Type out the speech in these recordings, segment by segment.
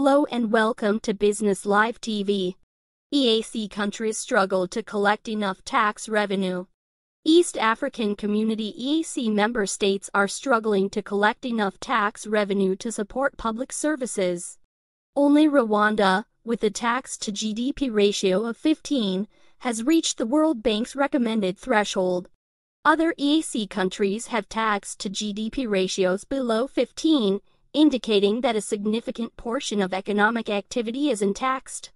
Hello and welcome to Business Live TV. EAC countries struggle to collect enough tax revenue. East African Community EAC member states are struggling to collect enough tax revenue to support public services. Only Rwanda, with a tax to GDP ratio of 15, has reached the World Bank's recommended threshold. Other EAC countries have tax to GDP ratios below 15, indicating that a significant portion of economic activity isn't taxed.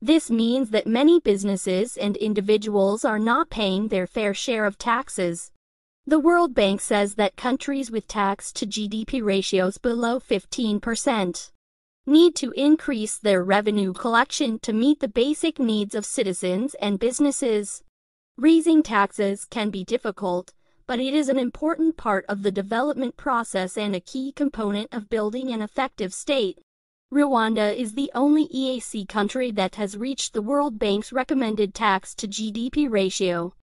This means that many businesses and individuals are not paying their fair share of taxes. The World Bank says that countries with tax to GDP ratios below 15% need to increase their revenue collection to meet the basic needs of citizens and businesses. Raising taxes can be difficult, but it is an important part of the development process and a key component of building an effective state. Rwanda is the only EAC country that has reached the World Bank's recommended tax to GDP ratio.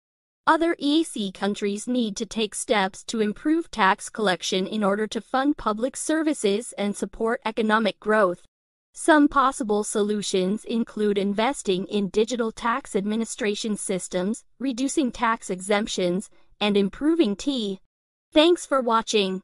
Other EAC countries need to take steps to improve tax collection in order to fund public services and support economic growth. Some possible solutions include investing in digital tax administration systems, reducing tax exemptions, and improving tea. Thanks for watching.